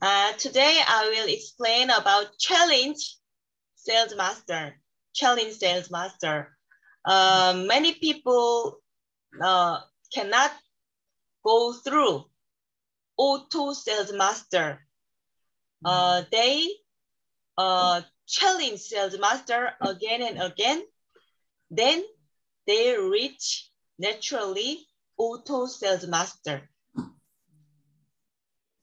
Uh, today I will explain about challenge sales master. Challenge sales master. Uh, many people uh, cannot go through auto sales master. Uh, they uh, challenge sales master again and again. Then they reach naturally auto sales master.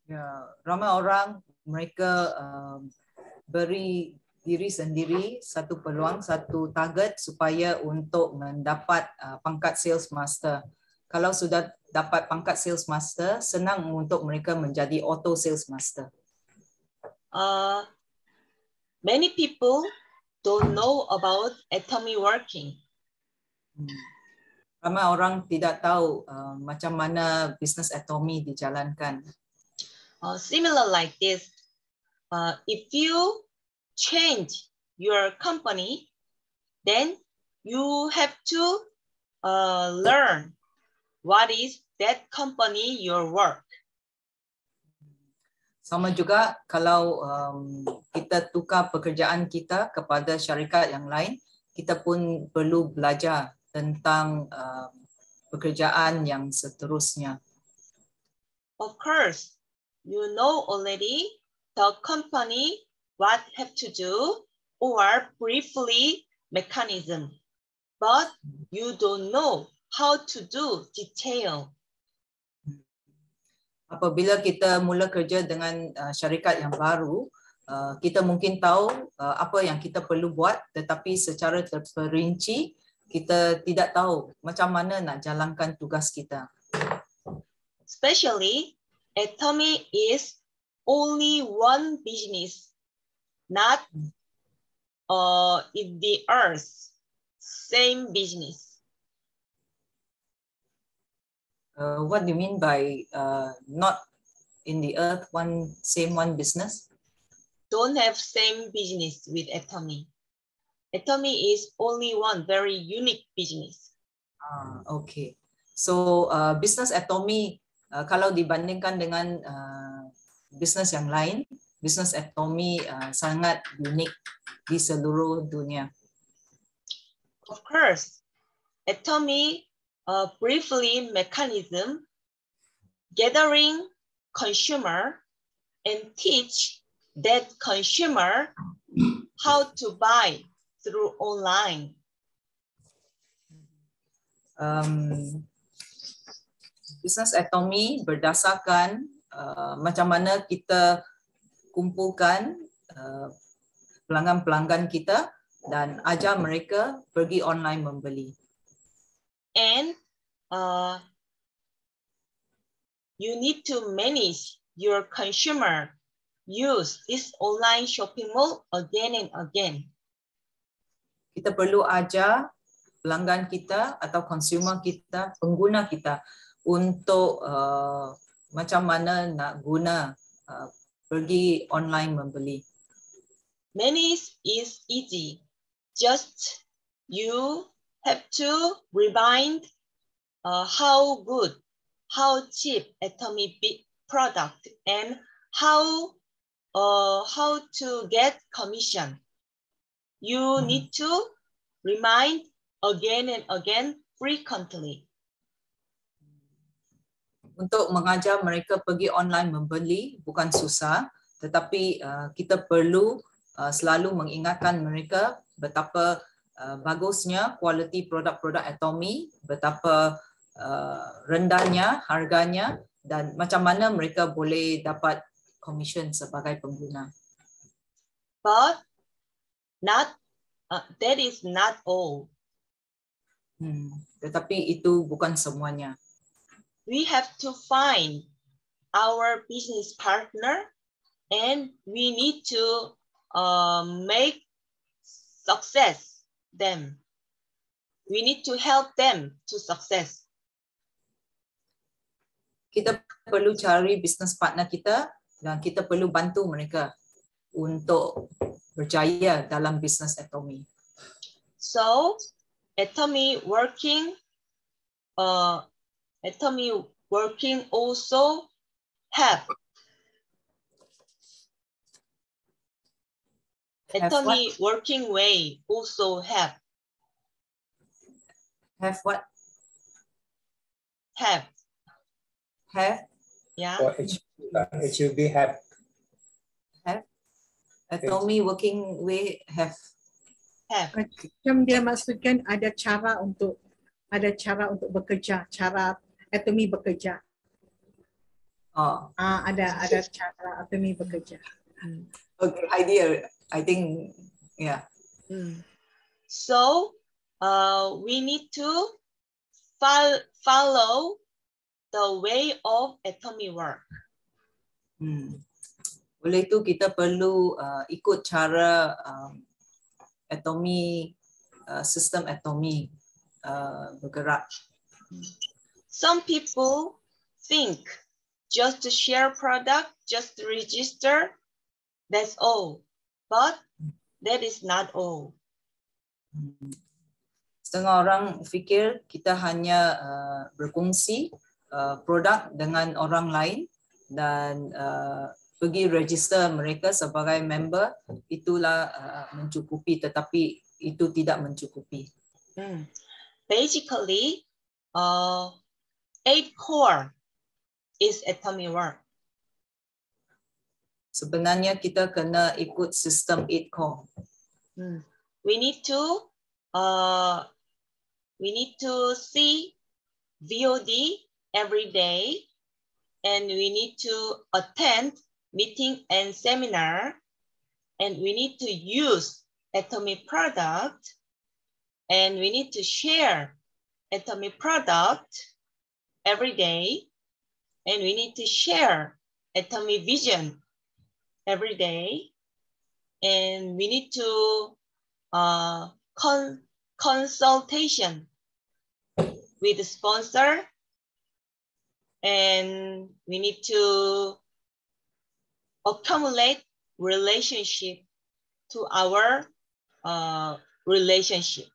Ya, ramai orang mereka um, beri diri sendiri satu peluang, satu target supaya untuk mendapat uh, pangkat sales master. Kalau sudah dapat pangkat sales master, senang untuk mereka menjadi auto sales master. Uh, many people don't know about atomy working. Hmm. Ramai orang tidak tahu uh, macam mana bisnes atomi dijalankan. Uh, similar like this. Uh, if you change your company, then you have to uh, learn what is that company your work. Sama juga kalau um, kita tukar pekerjaan kita kepada syarikat yang lain, kita pun perlu belajar tentang um, pekerjaan yang seterusnya. Of course, you know already the company what have to do or briefly mechanism, but you don't know how to do detail. Apabila kita mula kerja dengan uh, syarikat yang baru, uh, kita mungkin tahu uh, apa yang kita perlu buat tetapi secara terperinci kita tidak tahu macam mana nak jalankan tugas kita. Especially Atomy is only one business, not uh, in the earth, same business. Uh, what do you mean by uh, not in the earth, one same one business? Don't have same business with Atomy. Atomy is only one very unique business. Ah, okay. So uh, business Atomy uh, kalau dibandingkan dengan uh, bisnes yang lain, bisnes Atomy uh, sangat unik di seluruh dunia. Of course, Atomy uh, briefly mechanism gathering consumer and teach that consumer how to buy through online. Um, Business Atomy berdasarkan uh, macam mana kita kumpulkan uh, pelanggan-pelanggan kita dan ajar mereka pergi online membeli. And uh, you need to manage your consumer use this online shopping mall again and again. Kita perlu ajar pelanggan kita atau consumer kita, pengguna kita untuk uh, macam mana nak guna uh, pergi online membeli. Many is easy. Just you have to remind uh, how good, how cheap Atomy product and how uh, how to get commission. You hmm. need to remind again and again frequently untuk mengajar mereka pergi online membeli bukan susah. Tetapi uh, kita perlu uh, selalu mengingatkan mereka betapa uh, bagusnya kualiti produk-produk Atomy betapa uh, rendahnya harganya dan macam mana mereka boleh dapat komisen sebagai pengguna. But not uh, that is not all. Hmm, tetapi itu bukan semuanya we have to find our business partner and we need to uh, make success them. We need to help them to success. Kita perlu cari business partner kita dan kita perlu bantu mereka untuk berjaya dalam business Atomy. So, Atomy working uh, atomy working also have. Have Atomy working way also have. Have what? have. Have? yeah. For H, uh, HUB have. Atomy working way have. have. Macam dia maksudkan ada cara untuk ada cara untuk bekerja, cara atomi bekerja. Oh, Ah, ada ada cara atomi bekerja. okay. Idea. I think, yeah. Mm. So uh, we need to fol- follow the way of atomy work. Hmm. Oleh itu kita perlu uh, ikut cara um, atomi uh, sistem atomi uh, bergerak. Some people think just to share product, just to register, that's all. But that is not all. Hmm. Setengah orang fikir kita hanya uh, berkongsi uh, produk dengan orang lain dan uh, pergi register mereka sebagai member itulah uh, mencukupi tetapi itu tidak mencukupi. Mm. Basically, uh, eight core is atomy work. Sebenarnya kita kena ikut sistem 8 core. Mm. We need to uh, we need to see VOD every day, and we need to attend meeting and seminar, and we need to use Atomy product, and we need to share Atomy product every day, and we need to share a Atomy vision every day, and we need to uh, con consultation with the sponsor and we need to accumulate relationship to our uh, relationship.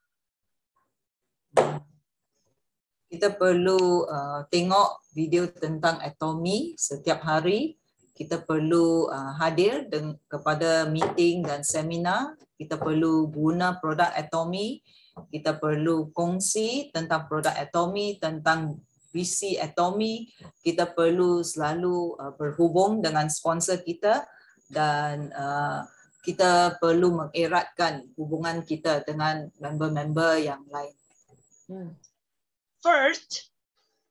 Kita perlu uh, tengok video tentang atomi setiap hari. Kita perlu uh, hadir kepada meeting dan seminar. Kita perlu guna produk atomi. Kita perlu kongsi tentang produk atomi, tentang visi atomi. Kita perlu selalu uh, berhubung dengan sponsor kita dan uh, kita perlu mengeratkan hubungan kita dengan member-member yang lain. Mm. First,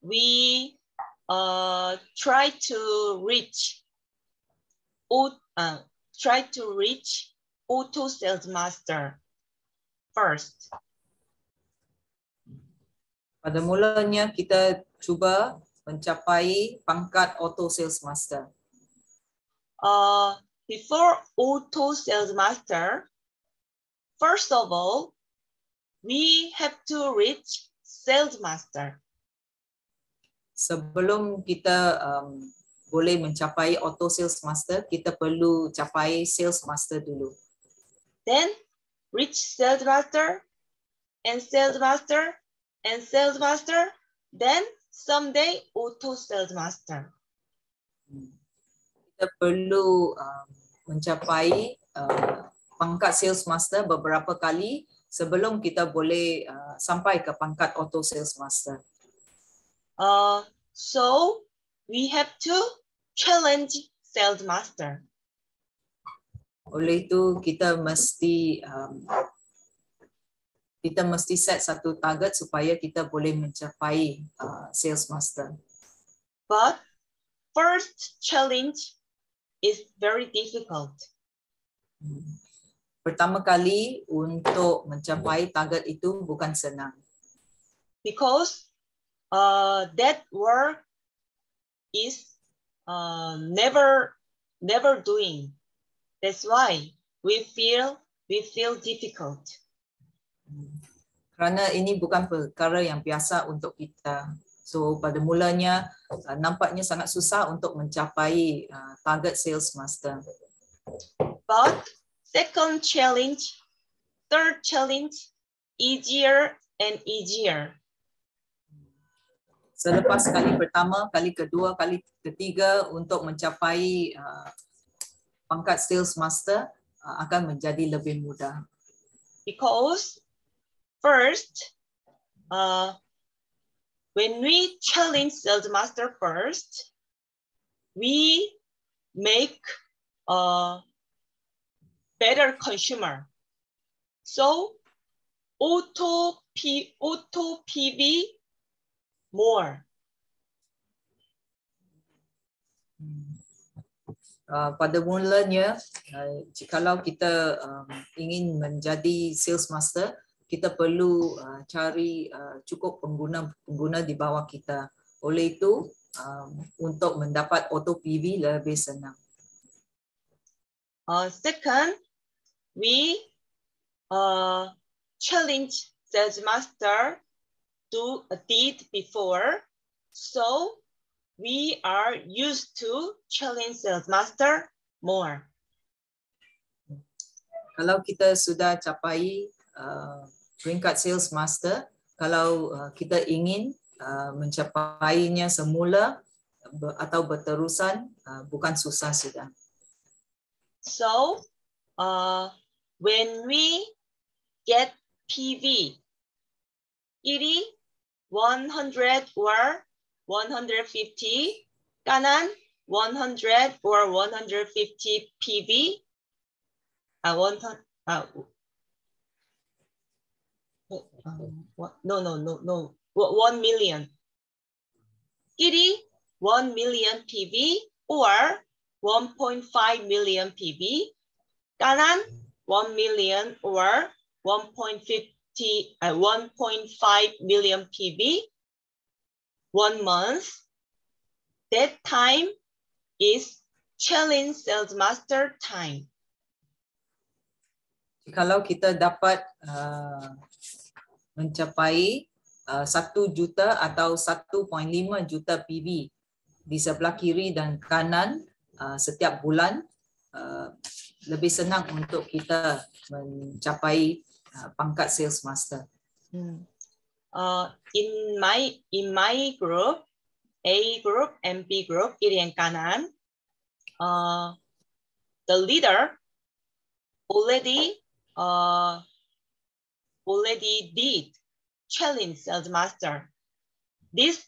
we uh, try to reach uh, try to reach auto sales master first. Pada mulanya kita cuba mencapai pangkat auto sales master. Uh, before auto sales master, first of all, we have to reach sales master. Sebelum kita um, boleh mencapai auto sales master, kita perlu capai sales master dulu. Then reach sales master and sales master and sales master. Then someday auto sales master. Kita perlu um, mencapai uh, pangkat sales master beberapa kali sebelum kita boleh uh, sampai ke pangkat auto sales master. Uh, so we have to challenge sales master. Oleh itu kita mesti um, kita mesti set satu target supaya kita boleh mencapai uh, sales master. But first challenge is very difficult. Hmm. Pertama kali untuk mencapai target itu bukan senang because uh, that work is uh, never never doing. That's why we feel we feel difficult. kerana ini bukan perkara yang biasa untuk kita. So pada mulanya uh, nampaknya sangat susah untuk mencapai uh, target sales master. But second challenge, third challenge, easier and easier. Selepas kali pertama, kali kedua, kali ketiga untuk mencapai uh, pangkat sales master, uh, akan menjadi lebih mudah. because first, uh, when we challenge sales master first, we make a better consumer. So auto P auto PV more. Uh, pada mulanya, uh, jikalau kita um, ingin menjadi sales master, kita perlu uh, cari uh, cukup pengguna-pengguna di bawah kita. Oleh itu, um, untuk mendapat auto PV lebih senang. Uh, second, we uh, challenge sales master do a deed before. So we are used to challenge sales master more. Kalau kita sudah capai uh, peringkat sales master, kalau uh, kita ingin uh, mencapainya semula atau berterusan, uh, bukan susah sudah. So uh, when we get PV, it is 100 or 150, kanan 100 or 150 PV. I want uh, um, what, no, no, no, no, 1 million. It 1 million PV or 1.5 million PV. Kanan 1 million or 1.50, uh, 1.5 million PV one month. That time is challenge sales master time. Kalau kita dapat uh, mencapai uh, 1 juta atau 1.5 juta PV di sebelah kiri dan kanan uh, setiap bulan, uh, lebih senang untuk kita mencapai uh, pangkat sales master. Hmm. uh, in my in my group, A group and B group, Iri and Kanan, uh, the leader already uh, already did challenge sales master. This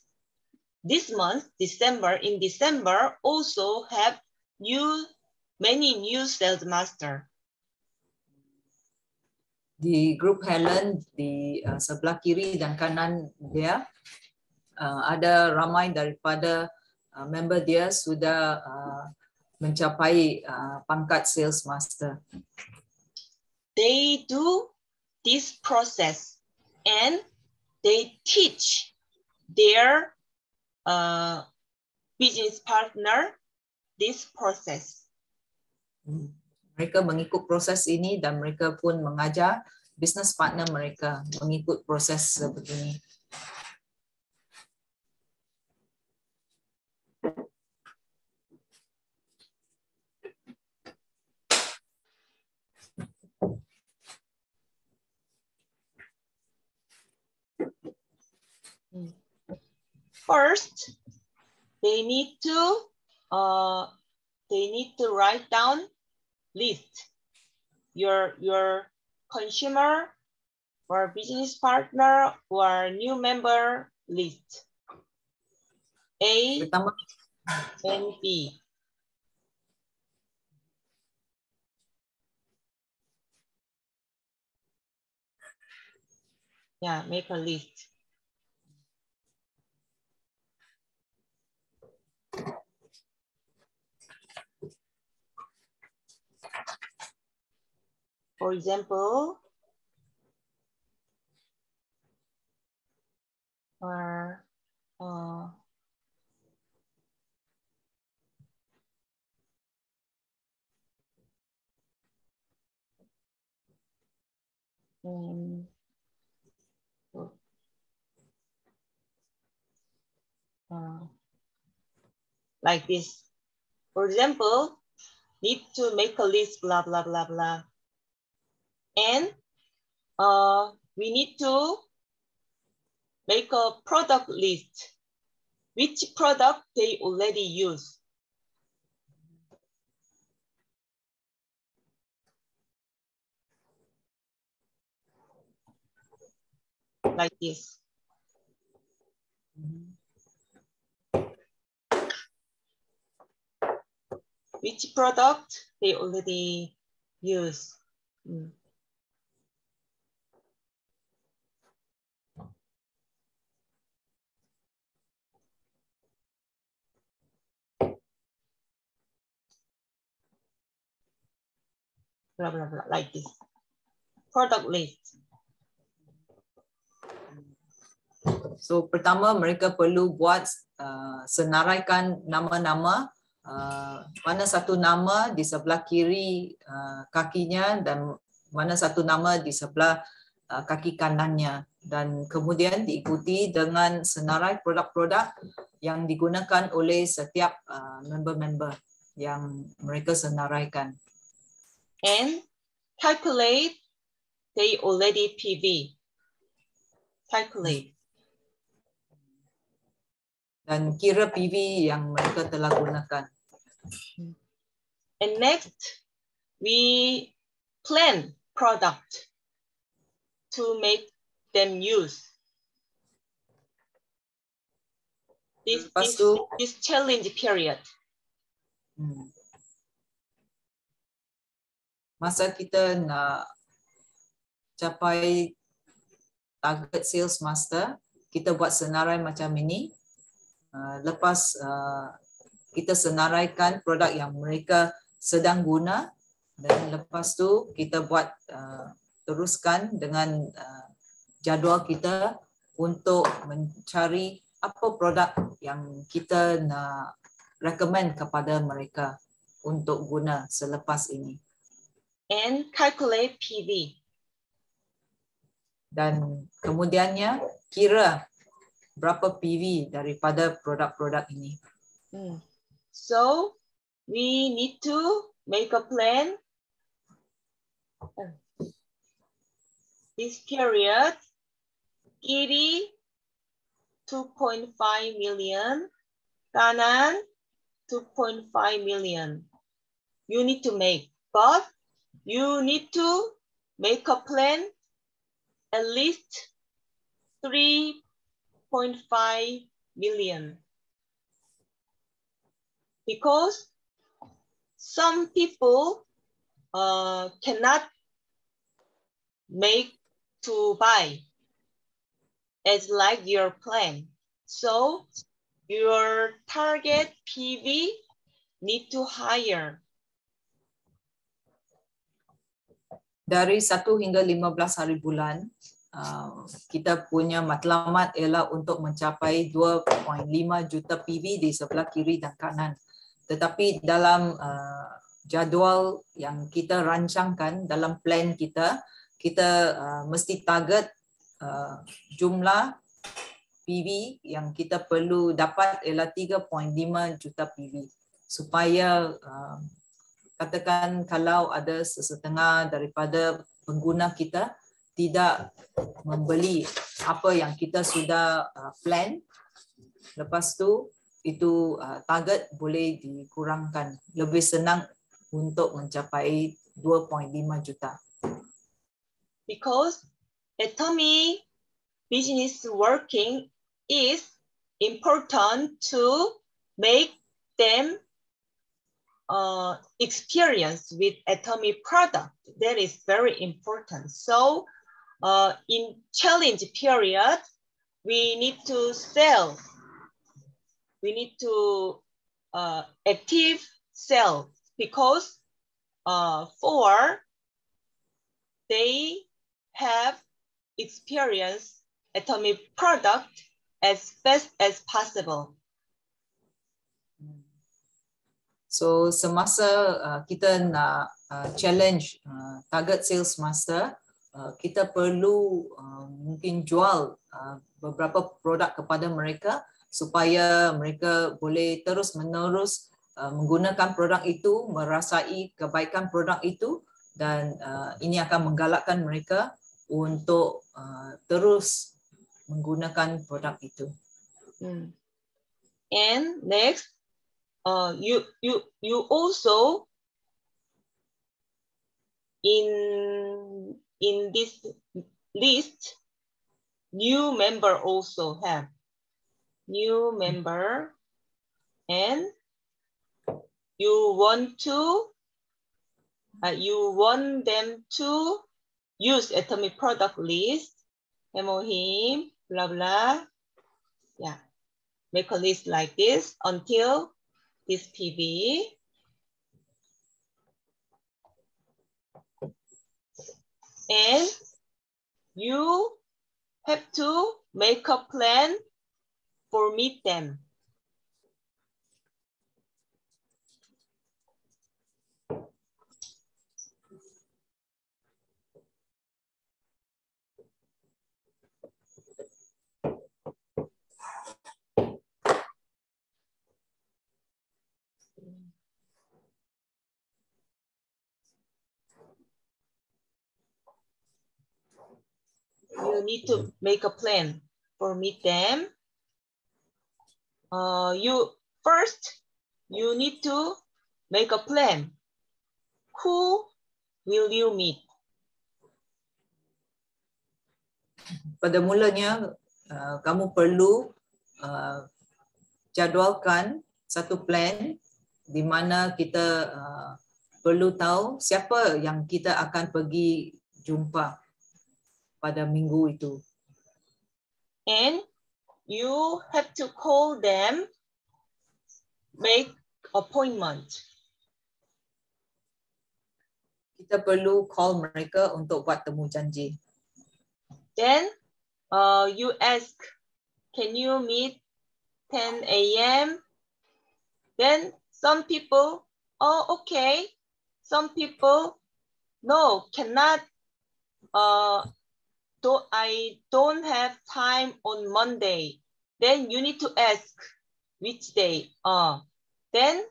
this month, December, in December, also have new many new sales master. di grup Helen di uh, sebelah kiri dan kanan dia uh, ada ramai daripada uh, member dia sudah uh, mencapai uh, pangkat sales master. They do this process and they teach their uh, business partner this process. Hmm mereka mengikut proses ini dan mereka pun mengajar business partner mereka mengikut proses sebegini. First, they need to uh, they need to write down list your your consumer or business partner or new member list A and B. Yeah, make a list. For example, or uh, um, uh, like this. For example, need to make a list, blah, blah, blah, blah. And uh, we need to make a product list, which product they already use. Like this. Which product they already use. Mm. Blah, blah, blah, like this. Product list. So pertama mereka perlu buat uh, senaraikan nama-nama uh, mana satu nama di sebelah kiri uh, kakinya dan mana satu nama di sebelah uh, kaki kanannya dan kemudian diikuti dengan senarai produk-produk yang digunakan oleh setiap uh, member-member yang mereka senaraikan. And calculate they already PV. Calculate. dan kira PV yang mereka telah gunakan. And next, we plan product to make them use. This, this, this challenge period. Hmm. Masa kita nak capai target sales master, kita buat senarai macam ini. Uh, lepas uh, kita senaraikan produk yang mereka sedang guna dan lepas tu kita buat uh, teruskan dengan jadual kita untuk mencari apa produk yang kita nak recommend kepada mereka untuk guna selepas ini and calculate PV. dan kemudiannya kira berapa PV daripada produk-produk ini. Mm. So we need to make a plan. This period, Kiri 2.5 million, Kanan 2.5 million. You need to make, but you need to make a plan at least 3.5 million because some people uh, cannot make to buy as like your plan. So your target PV need to higher. Dari 1 hingga 15 hari bulan, uh, kita punya matlamat ialah untuk mencapai 2.5 juta PV di sebelah kiri dan kanan. Tetapi dalam uh, jadual yang kita rancangkan dalam plan kita, kita uh, mesti target jumlah PV yang kita perlu dapat ialah 3.5 juta PV supaya uh, katakan kalau ada sesetengah daripada pengguna kita tidak membeli apa yang kita sudah uh, plan lepas tu itu uh, target boleh dikurangkan. Lebih senang untuk mencapai 2.5 juta. Because atomy business working is important to make them uh, experience with atomic product. That is very important. So uh, in challenge period, we need to sell. We need to uh, active sell because uh, for they have experience atomic product as fast as possible. So semasa uh, kita nak uh, challenge uh, target sales master, uh, kita perlu uh, mungkin jual uh, beberapa produk kepada mereka supaya mereka boleh terus menerus uh, menggunakan produk itu, merasai kebaikan produk itu dan uh, ini akan menggalakkan mereka untuk uh, terus menggunakan produk itu. Mm. And next, uh, you you you also in in this list new member also have. New member and you want to, uh, you want them to use atomic product list, hemohim, blah, blah. Yeah, make a list like this until this PV. And you have to make a plan for meet them. You need to make a plan for meet them. Uh, you first, you need to make a plan. Who will you meet? Pada mulanya, uh, kamu perlu uh, jadualkan satu plan di mana kita uh, perlu tahu siapa yang kita akan pergi jumpa pada minggu itu. And you have to call them, make appointment. Kita perlu call mereka untuk buat temu janji. Then uh, you ask, can you meet 10 a.m.? Then some people, oh, okay. Some people, no, cannot. Uh, do, I don't have time on Monday. Then you need to ask which day. Uh, then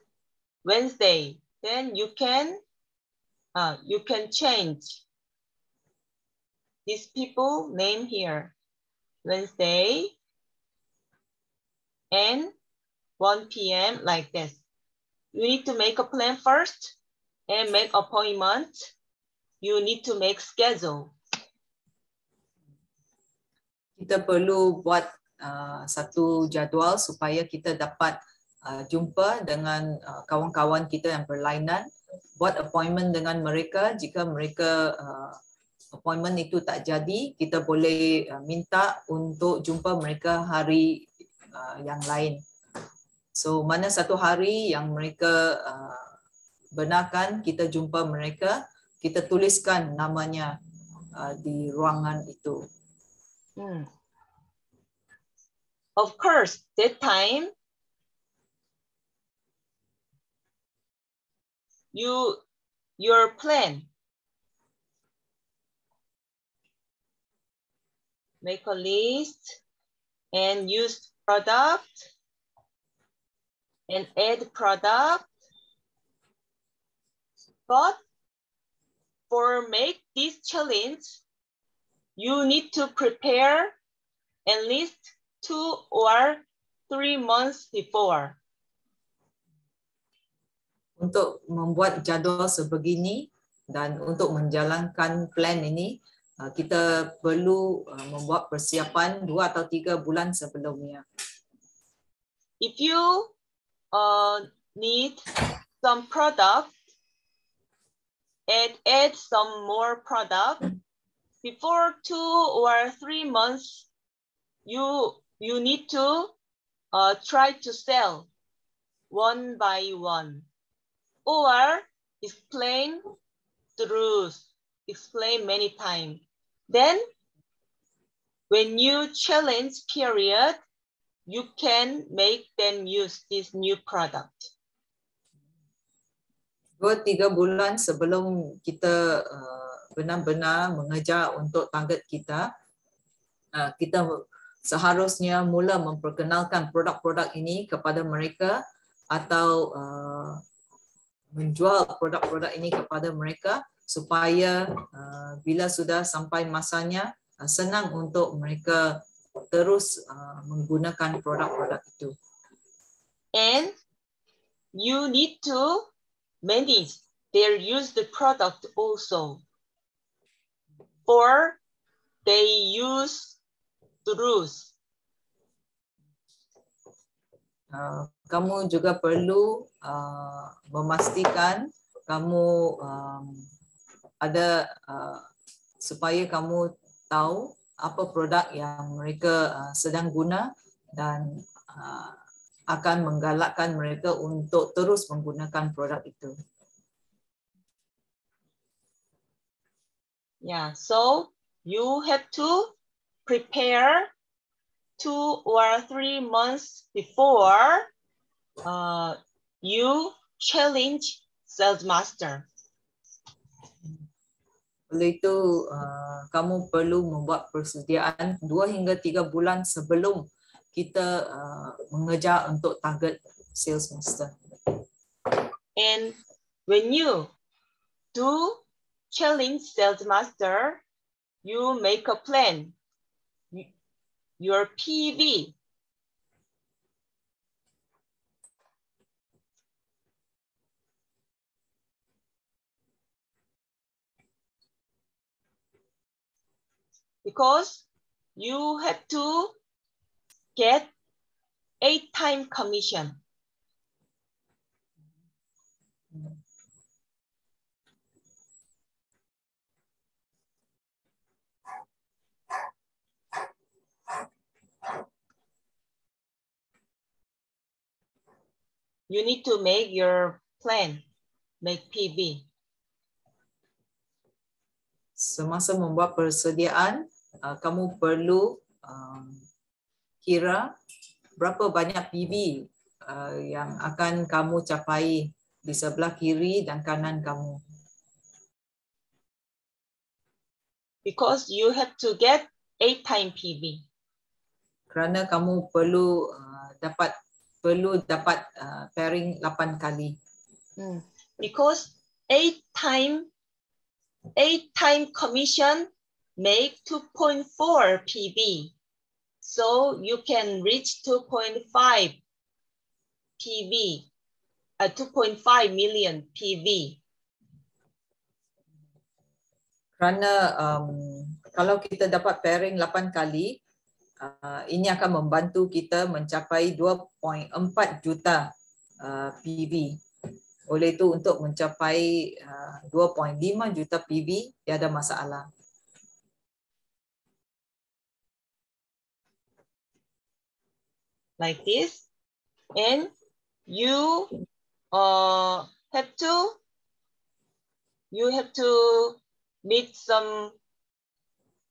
Wednesday. Then you can, uh, you can change these people name here. Wednesday and 1 p.m. like this. You need to make a plan first and make appointment. You need to make schedule. Kita perlu buat uh, satu jadual supaya kita dapat uh, jumpa dengan uh, kawan-kawan kita yang berlainan, buat appointment dengan mereka jika mereka uh, appointment itu tak jadi, kita boleh uh, minta untuk jumpa mereka hari uh, yang lain. So mana satu hari yang mereka uh, benarkan kita jumpa mereka, kita tuliskan namanya uh, di ruangan itu. Hmm. Of course, that time you your plan make a list and use product and add product. But for make this challenge, you need to prepare at least two or three months before. Untuk membuat jadual sebegini dan untuk menjalankan plan ini, uh, kita perlu uh, membuat persiapan dua atau tiga bulan sebelumnya. If you uh, need some product and add some more product, before two or three months, you, you need to uh, try to sell one by one or explain the rules, explain many times. Then when you challenge period, you can make them use this new product. Dua tiga bulan sebelum kita uh, benar-benar mengejar untuk target kita, uh, kita seharusnya mula memperkenalkan produk-produk ini kepada mereka atau uh, menjual produk-produk ini kepada mereka supaya uh, bila sudah sampai masanya senang untuk mereka terus menggunakan produk-produk itu. And you need to manage their use the product also. For they use terus. Uh, kamu juga perlu uh, memastikan kamu um, ada uh, supaya kamu tahu apa produk yang mereka uh, sedang guna dan uh, akan menggalakkan mereka untuk terus menggunakan produk itu. Yeah, so you have to prepare two or three months before uh, you challenge sales master. Oleh itu, uh, kamu perlu membuat persediaan dua hingga tiga bulan sebelum kita uh, mengejar untuk target sales master. And when you do challenge sales master, you make a plan. Your PV. Because you have to get eight time commission. You need to make your plan, make PB. Semasa membuat persediaan, uh, kamu perlu um, kira berapa banyak PB uh, yang akan kamu capai di sebelah kiri dan kanan kamu. Because you have to get eight time PB. Kerana kamu perlu uh, dapat perlu dapat uh, pairing 8 kali. Hmm. Because eight time eight time commission make 2.4 PB. So you can reach 2.5 PV, a 2.5 million PV. Kerana um, kalau kita dapat pairing 8 kali, uh, ini akan membantu kita mencapai 2.4 juta uh, PV. Oleh itu untuk mencapai uh, 2.5 juta PV tiada masalah. Like this. And you uh, have to you have to meet some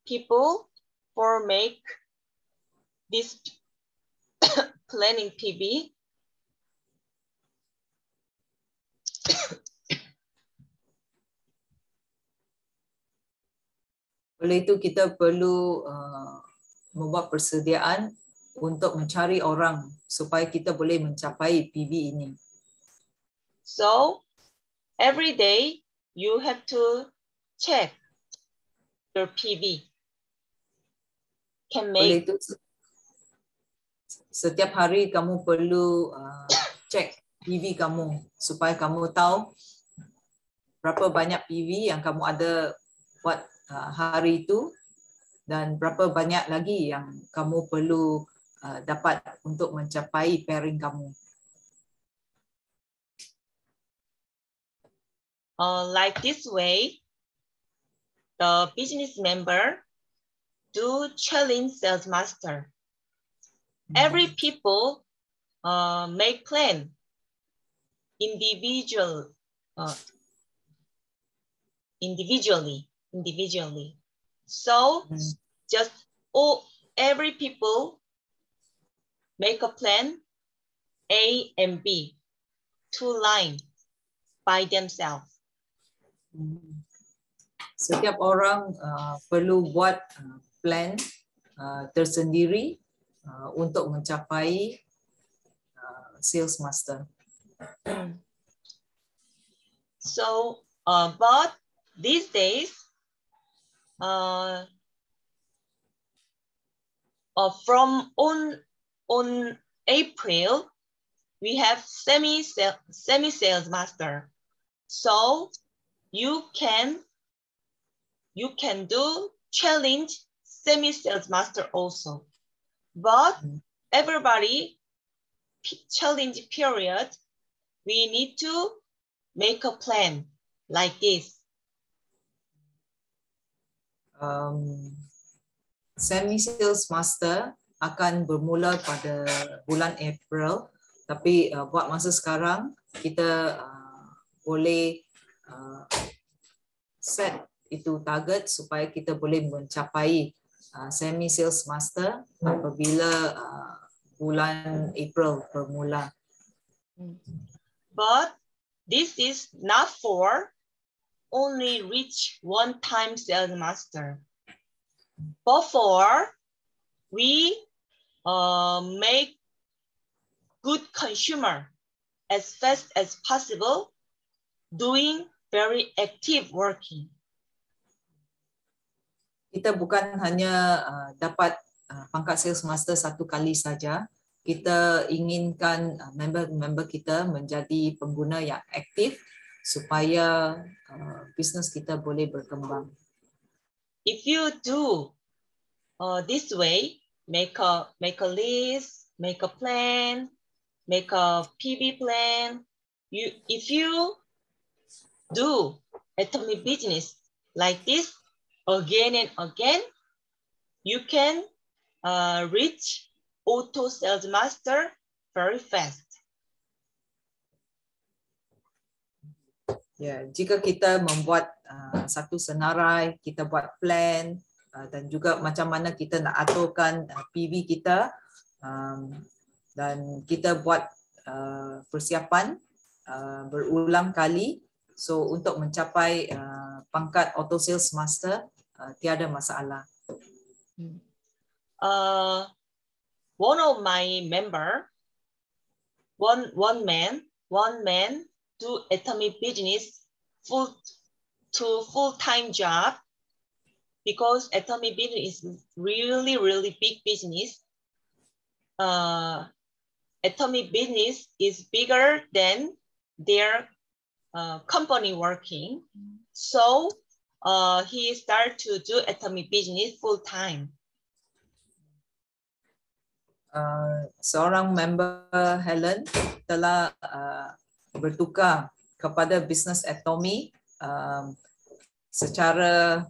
people for make this planning PB. Oleh itu kita perlu uh, membuat persediaan untuk mencari orang supaya kita boleh mencapai PV ini. So every day you have to check your PV. Can Oleh make itu setiap hari kamu perlu uh, cek PV kamu supaya kamu tahu berapa banyak PV yang kamu ada buat uh, hari itu dan berapa banyak lagi yang kamu perlu uh, dapat untuk mencapai pairing kamu. uh, like this way, the business member do challenge sales master. Every people uh, make plan individual, uh, individually, individually. So Mm. just all every people make a plan A and B, two line by themselves. Hmm. Setiap orang uh, perlu buat uh, plan uh, tersendiri uh, untuk mencapai uh, sales master. So, uh, but these days, uh, uh, from on on April, we have semi semi sales master. So you can you can do challenge semi-sales master also. But everybody challenge period, we need to make a plan like this. um, semi sales master akan bermula pada bulan April tapi uh, buat masa sekarang kita uh, boleh uh, set itu target supaya kita boleh mencapai uh, semi sales master apabila uh, bulan April bermula But this is not for only reach one time sales master. But for we uh, make good consumer as fast as possible, doing very active working. Kita bukan hanya uh, dapat uh, pangkat sales master satu kali saja kita inginkan uh, member-member kita menjadi pengguna yang aktif supaya uh, bisnes kita boleh berkembang If you do uh, this way, make a make a list, make a plan, make a PB plan. You if you do atomic business like this again and again, you can uh, reach auto sales master very fast. Ya, jika kita membuat uh, satu senarai, kita buat plan uh, dan juga macam mana kita nak aturkan uh, PV kita um, dan kita buat uh, persiapan uh, berulang kali so untuk mencapai uh, pangkat auto sales master uh, tiada masalah. uh, one of my member, one one man, one man do atomic business full to full time job because atomic business is really really big business. Uh, atomic business is bigger than their uh, company working, so uh, he started to do atomic business full time. Uh, seorang member Helen telah uh, bertukar kepada bisnes Atomi um, secara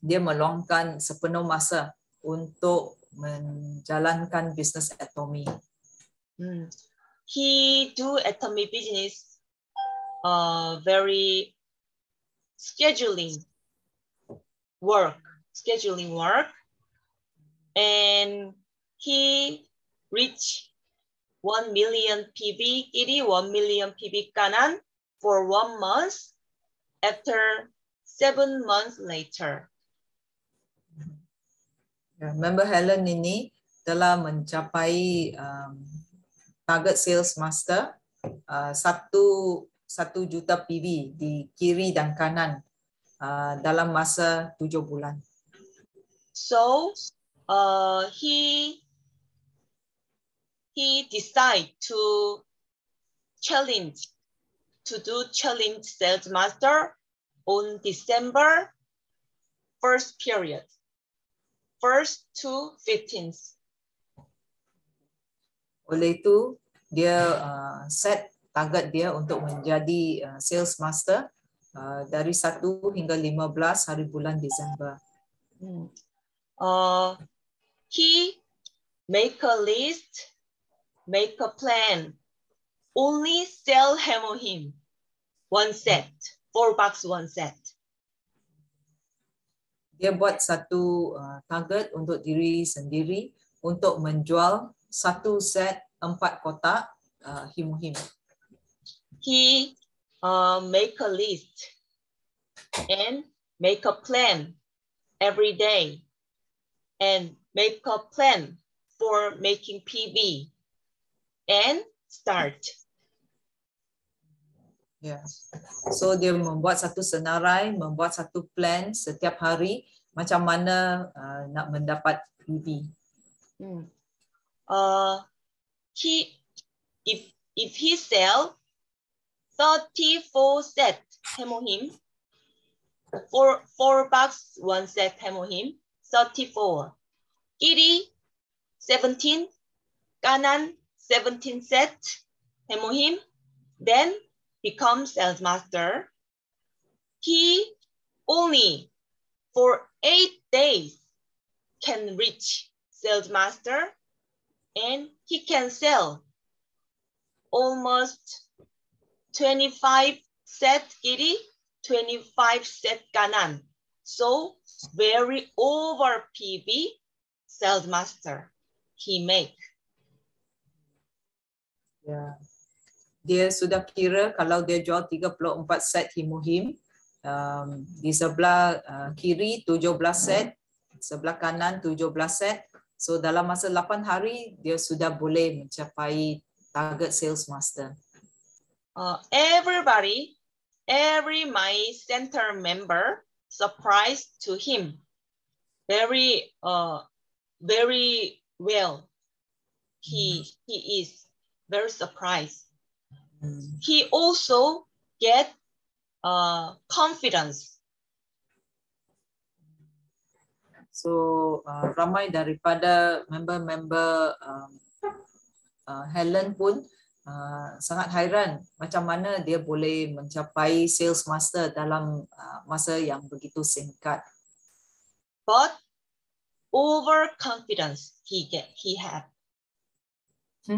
dia meluangkan sepenuh masa untuk menjalankan bisnes Atomi. Mm. He do atomic business uh, very scheduling work, scheduling work. And he reached 1 million PB Giri, 1 million PB Kanan for one month after seven months later. Member Helen ini telah mencapai um, target sales master uh, satu satu juta PV di kiri dan kanan uh, dalam masa tujuh bulan. So uh, he he decide to challenge to do challenge sales master on December first period, first to 15th. Oleh itu dia uh, set target dia untuk menjadi uh, sales master uh, dari 1 hingga 15 hari bulan Disember. Mm. Uh, he make a list, make a plan. Only sell hemohim, one set, four bucks one set. Dia buat satu uh, target untuk diri sendiri untuk menjual satu set empat kotak uh, him-him. He uh, make a list and make a plan every day and make a plan for making PB and start. Ya. So dia membuat satu senarai, membuat satu plan setiap hari macam mana uh, nak mendapat PV. Mm. Uh, he if if he sell 34 set hemohim, four four bucks one set hemohim, 34. Giri 17. Kanan 17 set. Hemohim then becomes sales master. He only for eight days can reach sales master and he can sell almost 25 set giri, 25 set kanan. So very over PV sales master he make. Ya. Dia sudah kira kalau dia jual 34 set himuhim, um, di sebelah uh, kiri 17 set, sebelah kanan 17 set. So dalam masa 8 hari dia sudah boleh mencapai target sales master. Uh, everybody, every my center member surprised to him. Very, uh, very well. He, he is very surprised. Hmm. He also get uh, confidence. So uh, ramai daripada member-member um, uh, Helen pun uh, sangat hairan macam mana dia boleh mencapai sales master dalam uh, masa yang begitu singkat. But overconfidence he get he have.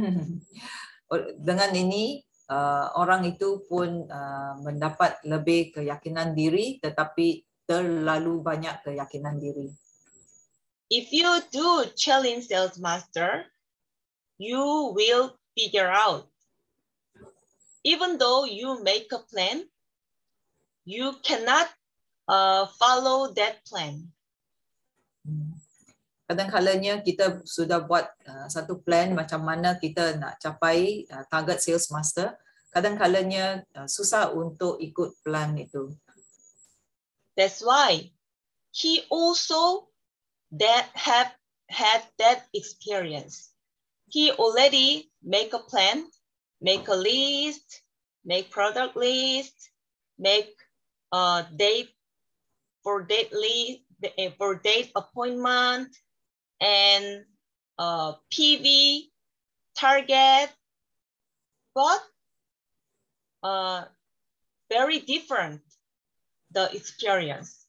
Dengan ini uh, orang itu pun uh, mendapat lebih keyakinan diri tetapi terlalu banyak keyakinan diri. If you do challenge sales master, you will figure out. Even though you make a plan, you cannot uh, follow that plan. Kadang-kadangnya kita sudah buat uh, satu plan macam mana kita nak capai uh, target sales master. Kadang-kadangnya uh, susah untuk ikut plan itu. That's why he also that have had that experience. He already make a plan, make a list, make product list, make a date for date list, for date appointment, and uh, PV target, but uh, very different the experience.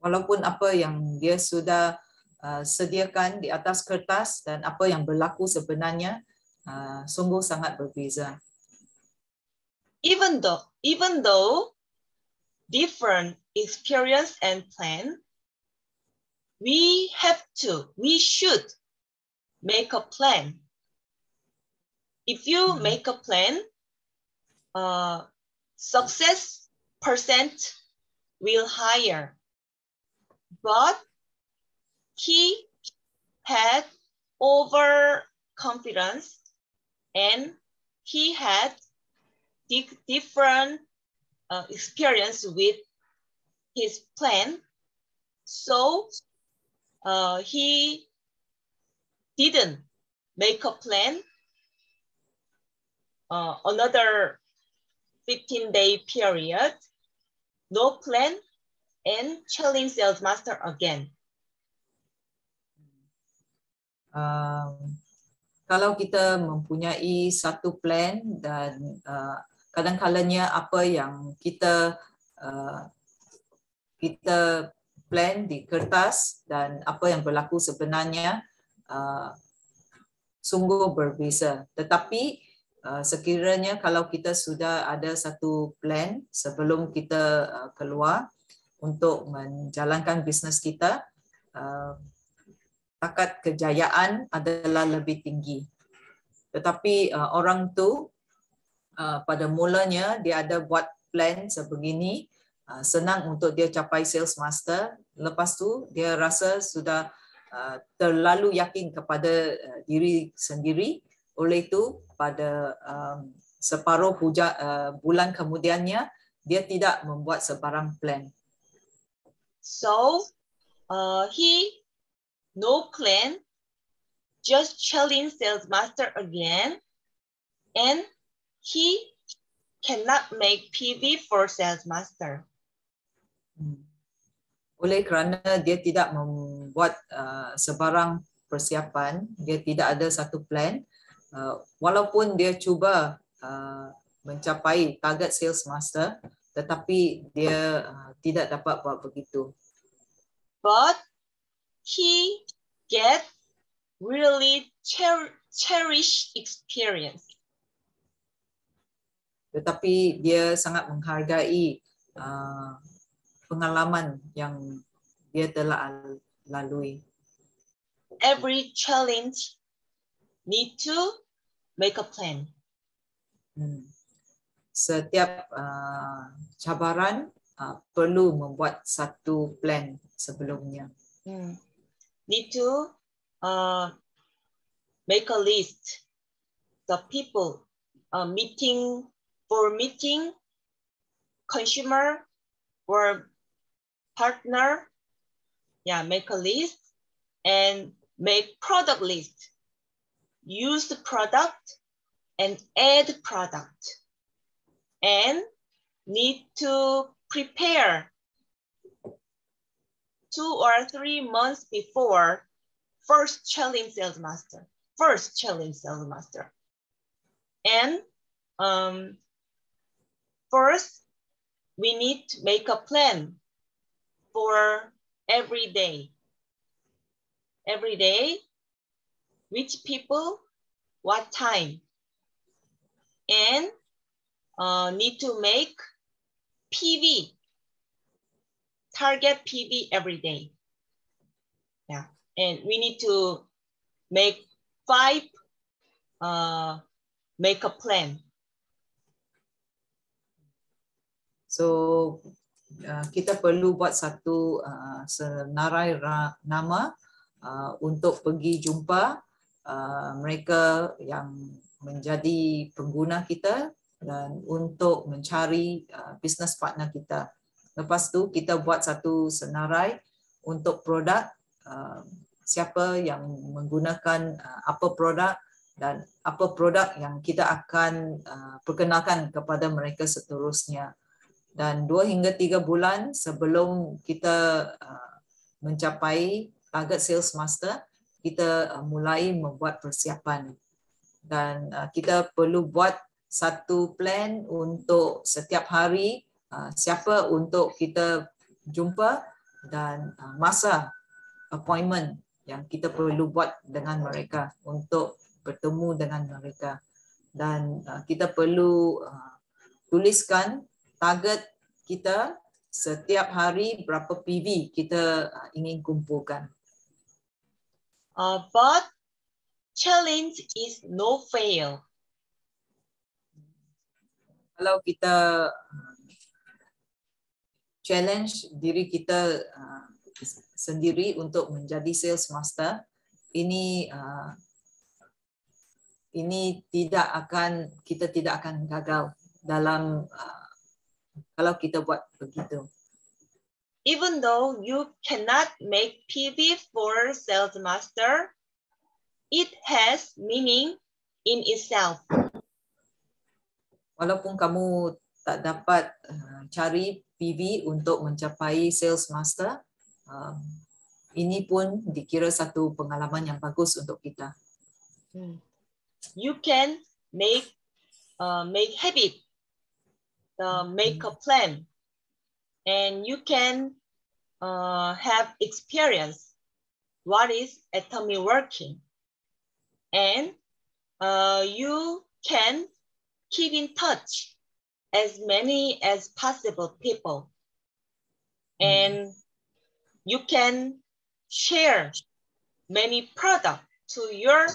Walaupun apa yang dia sudah uh, sediakan di atas kertas dan apa yang berlaku sebenarnya uh, sungguh sangat berbeza. Even though, even though different experience and plan, we have to, we should make a plan. If you Mhm. make a plan, uh, success percent will higher. But he had overconfidence and he had di- different uh, experience with his plan. So uh, he didn't make a plan. Uh, another 15 day period, no plan, and challenge sales master again. Um, kalau kita mempunyai satu plan dan uh, kadang-kadangnya apa yang kita uh, kita plan di kertas dan apa yang berlaku sebenarnya uh, sungguh berbeza. Tetapi uh, sekiranya kalau kita sudah ada satu plan sebelum kita uh, keluar untuk menjalankan bisnes kita, uh, takat kejayaan adalah lebih tinggi. Tetapi uh, orang tu uh, pada mulanya dia ada buat plan sebegini, uh, senang untuk dia capai sales master. Lepas tu dia rasa sudah uh, terlalu yakin kepada uh, diri sendiri. Oleh itu pada um, separuh hujan, uh, bulan kemudiannya dia tidak membuat sebarang plan. So uh, he no plan, just challenge sales master again, and he cannot make PV for sales master. Hmm. oleh kerana dia tidak membuat uh, sebarang persiapan, dia tidak ada satu plan, uh, walaupun dia cuba uh, mencapai target sales master, tetapi dia uh, tidak dapat buat begitu. But he get really cher- cherish experience. Tetapi dia sangat menghargai uh, pengalaman yang dia telah al- lalui. Every challenge need to make a plan. Hmm. Setiap uh, cabaran uh, perlu membuat satu plan sebelumnya. Mm. Need to uh, make a list. The people uh, meeting for meeting consumer or partner. Yeah, make a list and make product list. Use the product and add product. And need to prepare two or three months before first challenge sales master, first challenge sales master. And um, first, we need to make a plan for every day. Every day, which people, what time. And uh, need to make PV, target PV every day. Yeah, and we need to make five, uh, make a plan. So uh, kita perlu buat satu uh, senarai ra- nama uh, untuk pergi jumpa uh, mereka yang menjadi pengguna kita dan untuk mencari uh, business partner kita. Lepas tu kita buat satu senarai untuk produk uh, siapa yang menggunakan uh, apa produk dan apa produk yang kita akan uh, perkenalkan kepada mereka seterusnya. Dan dua hingga tiga bulan sebelum kita mencapai target sales master, kita mulai membuat persiapan. Dan kita perlu buat satu plan untuk setiap hari uh, siapa untuk kita jumpa dan uh, masa appointment yang kita perlu buat dengan mereka untuk bertemu dengan mereka dan uh, kita perlu uh, tuliskan target kita setiap hari berapa PV kita uh, ingin kumpulkan. Uh, but challenge is no fail. Kalau kita uh, challenge diri kita uh, sendiri untuk menjadi sales master, ini uh, ini tidak akan kita tidak akan gagal dalam uh, kalau kita buat begitu. Even though you cannot make PV for sales master, it has meaning in itself. Walaupun kamu tak dapat uh, cari PV untuk mencapai sales master, uh, ini pun dikira satu pengalaman yang bagus untuk kita. Hmm. You can make uh, make habit, uh, make a plan, and you can uh, have experience what is atomy working, and uh, you can keep in touch as many as possible people, and you can share many products to your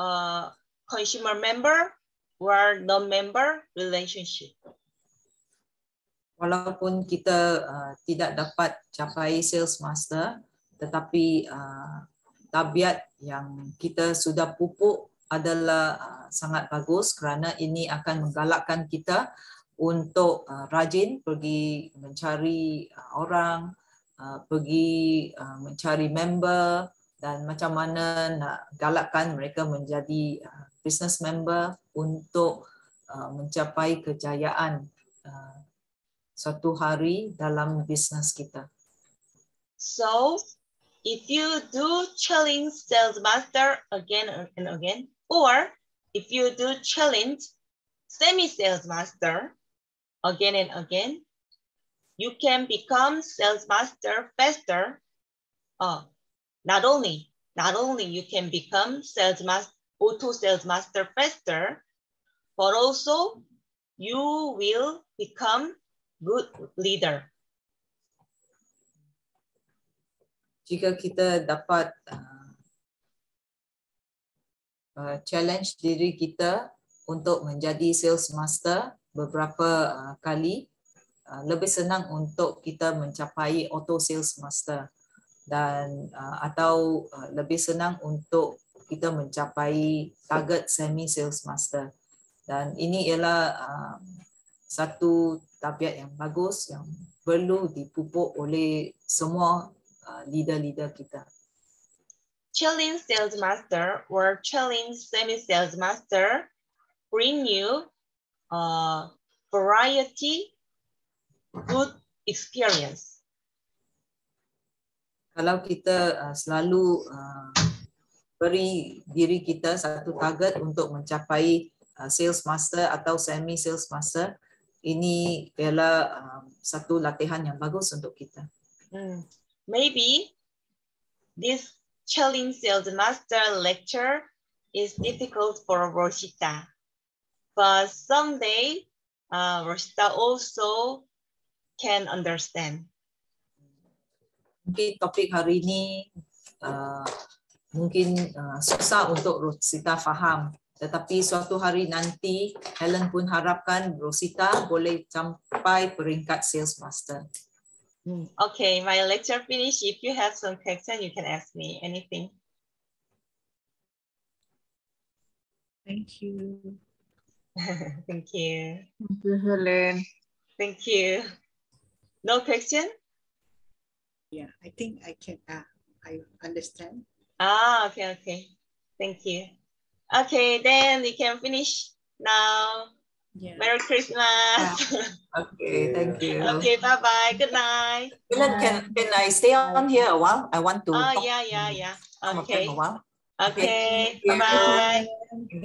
uh, consumer member or non-member relationship. Walaupun kita uh, tidak dapat capai sales master, tetapi uh, tabiat yang kita sudah pupuk adalah uh, sangat bagus kerana ini akan menggalakkan kita untuk uh, rajin pergi mencari uh, orang, pergi mencari member dan macam mana nak galakkan mereka menjadi business member untuk mencapai kejayaan suatu hari dalam bisnes kita. So if you do challenge sales master again and again, or if you do challenge semi-sales master again and again, you can become sales master faster. Uh, not only, not only you can become sales master, auto sales master faster, but also you will become good leader. Jika kita dapat uh, uh, challenge diri kita untuk menjadi sales master beberapa uh, kali, uh, lebih senang untuk kita mencapai auto sales master dan uh, atau uh, lebih senang untuk kita mencapai target semi sales master. Dan ini ialah uh, satu tabiat yang bagus yang perlu dipupuk oleh semua uh, leader-leader kita. Challenge sales master or challenge semi sales master bring you uh, variety good experience. Kalau kita uh, selalu uh, beri diri kita satu target untuk mencapai uh, sales master atau semi sales master, ini ialah uh, satu latihan yang bagus untuk kita. Mm. Maybe this challenge sales master lecture is difficult for Rosita, but someday uh, Rosita also can understand. Mungkin topik hari ini uh, mungkin uh, susah untuk Rosita faham, tetapi suatu hari nanti Helen pun harapkan Rosita boleh sampai peringkat sales master. Mm. Okay, my lecture finished. If you have some question, you can ask me anything. Thank you. Thank you. Thank you, Helen. Thank you. No question? Yeah, I think I can. Uh, I understand. Ah, okay, okay. Thank you. Okay, then we can finish now. Yeah. Merry Christmas. Okay, thank you. okay, bye-bye. Good night. Helen, can, can I stay on here a while? I want to Oh, talk yeah, yeah, yeah. to some of them Okay. a while. Okay, Thank bye-bye. Thank you.